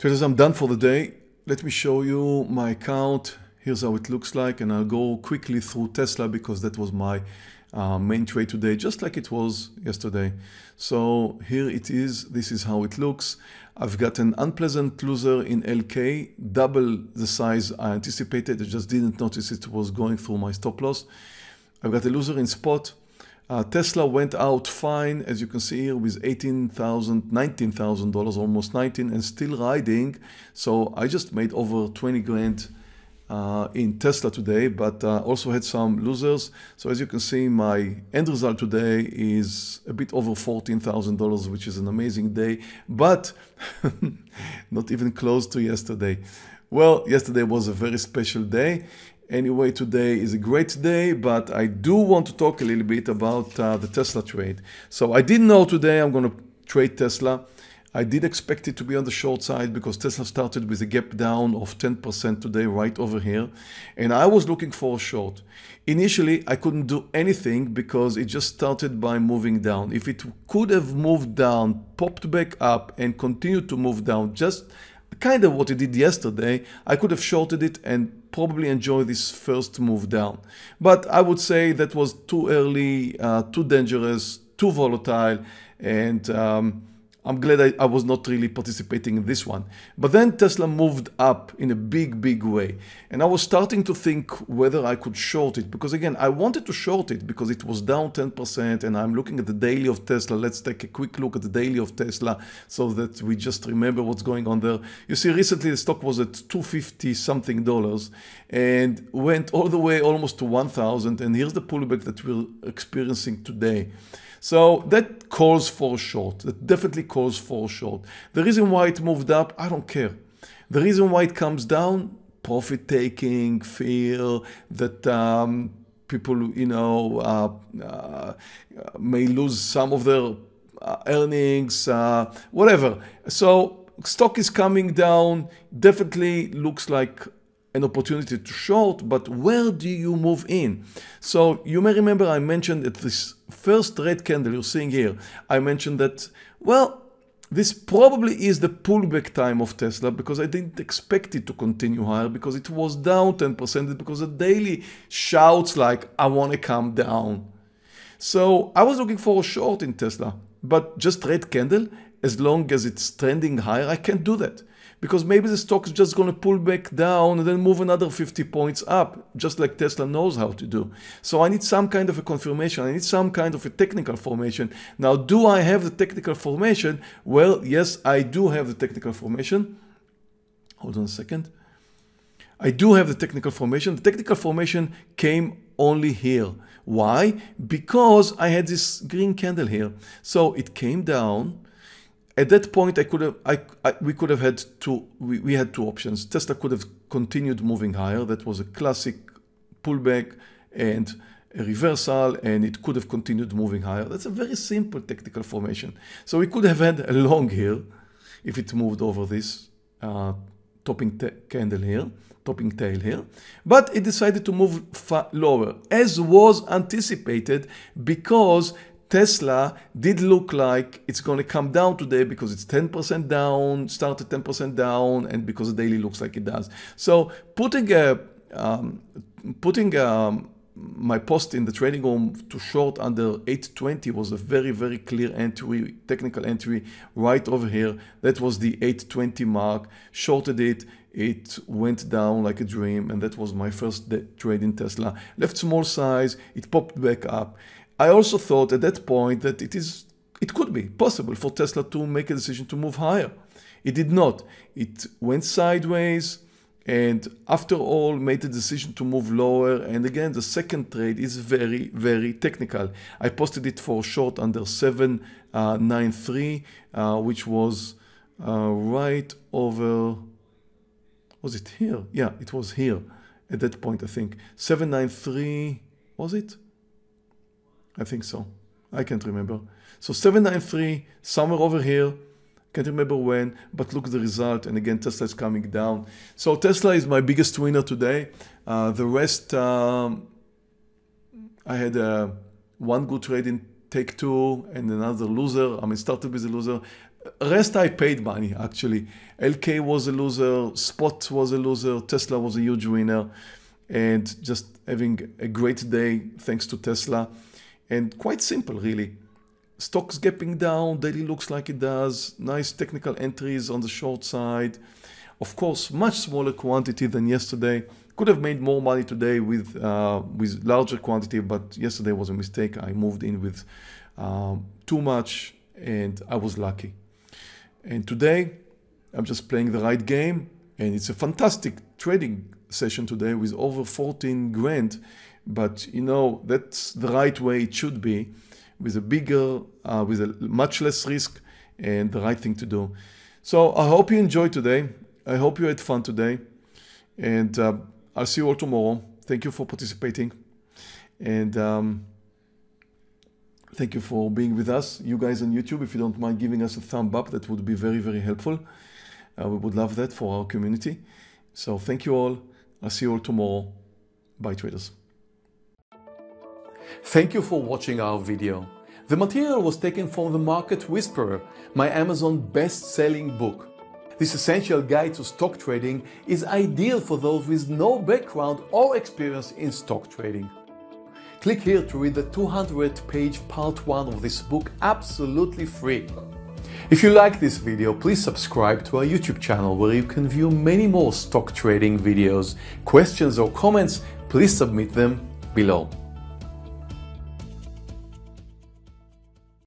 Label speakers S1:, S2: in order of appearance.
S1: Traders, I'm done for the day. Let me show you my account. Here's how it looks like and I'll go quickly through Tesla because that was my uh, main trade today, just like it was yesterday. So here it is. This is how it looks. I've got an unpleasant loser in LK, double the size I anticipated. I just didn't notice it was going through my stop loss. I've got a loser in spot. Uh, Tesla went out fine, as you can see here, with $18,000, $19,000, almost 19, and still riding. So I just made over 20 grand uh, in Tesla today, but uh, also had some losers. So as you can see, my end result today is a bit over $14,000, which is an amazing day, but not even close to yesterday. Well, yesterday was a very special day Anyway, today is a great day, but I do want to talk a little bit about uh, the Tesla trade. So I didn't know today I'm going to trade Tesla. I did expect it to be on the short side because Tesla started with a gap down of 10% today right over here. And I was looking for a short. Initially, I couldn't do anything because it just started by moving down. If it could have moved down, popped back up and continued to move down, just kind of what it did yesterday, I could have shorted it and probably enjoy this first move down. But I would say that was too early, uh, too dangerous, too volatile, and um, I'm glad I, I, was not really participating in this one. But then Tesla moved up in a big, big way. And I was starting to think whether I could short it. Because again, I wanted to short it because it was down 10% and I'm looking at the daily of Tesla. Let's take a quick look at the daily of Tesla so that we just remember what's going on there. You see, recently the stock was at 250 something dollars and went all the way almost to 1000. And here's the pullback that we're experiencing today. So that calls for a short. That definitely calls for short. The reason why it moved up, I don't care. The reason why it comes down, profit taking, fear that um, people, you know, uh, uh, may lose some of their uh, earnings, uh, whatever. So stock is coming down. Definitely looks like an opportunity to short, but where do you move in? So you may remember I mentioned at this first red candle you're seeing here, I mentioned that, well, this probably is the pullback time of Tesla because I didn't expect it to continue higher because it was down 10% because the daily shouts like, I want to come down. So I was looking for a short in Tesla, but just red candle, as long as it's trending higher, I can't do that because maybe the stock is just going to pull back down and then move another 50 points up, just like Tesla knows how to do. So I need some kind of a confirmation. I need some kind of a technical formation. Now, do I have the technical formation? Well, yes, I do have the technical formation. Hold on a second. I do have the technical formation. The technical formation came only here. Why? Because I had this green candle here. So it came down, at that point, I could have, I, I, we could have had two, we, we had two options. Tesla could have continued moving higher. That was a classic pullback and a reversal, and it could have continued moving higher. That's a very simple technical formation. So we could have had a long here if it moved over this uh, topping candle here, topping tail here, but it decided to move lower, as was anticipated because Tesla did look like it's going to come down today because it's 10% down, started 10% down, and because the daily looks like it does. So putting a um, putting a, um, my post in the trading room to short under 820 was a very very clear entry technical entry right over here. That was the 820 mark. Shorted it it went down like a dream and that was my first trade in tesla. Left small size it popped back up I also thought at that point that it is it could be possible for Tesla to make a decision to move higher. It did not. It went sideways and after all made the decision to move lower and again the second trade is very very technical. I posted it for short under 793 uh, uh, which was uh, right over was it here? Yeah, it was here at that point I think. 793 was it? I think so. I can't remember. So 793, somewhere over here, can't remember when, but look at the result. And again, Tesla is coming down. So Tesla is my biggest winner today. Uh, the rest, um, I had uh, one good trade in Take Two and another loser. I mean, started with a loser. Rest I paid money actually. LK was a loser, Spot was a loser, Tesla was a huge winner, and just having a great day thanks to Tesla. And quite simple, really. Stocks gapping down, daily looks like it does, nice technical entries on the short side. Of course, much smaller quantity than yesterday. Could have made more money today with uh, with larger quantity, but yesterday was a mistake. I moved in with um, too much, and I was lucky. And today, I'm just playing the right game, and it's a fantastic trading session today with over 14 grand. But you know that's the right way it should be, with a bigger, uh, with a much less risk, and the right thing to do. So I hope you enjoyed today. I hope you had fun today, and uh, I'll see you all tomorrow. Thank you for participating. And um, thank you for being with us. You guys on YouTube, if you don't mind giving us a thumb up, that would be very, very helpful. Uh, we would love that for our community. So thank you all. I'll see you all tomorrow. Bye, traders.
S2: Thank you for watching our video. The material was taken from The Market Whisperer, my Amazon best-selling book. This essential guide to stock trading is ideal for those with no background or experience in stock trading. Click here to read the 200 page part 1 of this book absolutely free. If you like this video, please subscribe to our YouTube channel where you can view many more stock trading videos. Questions or comments, please submit them below.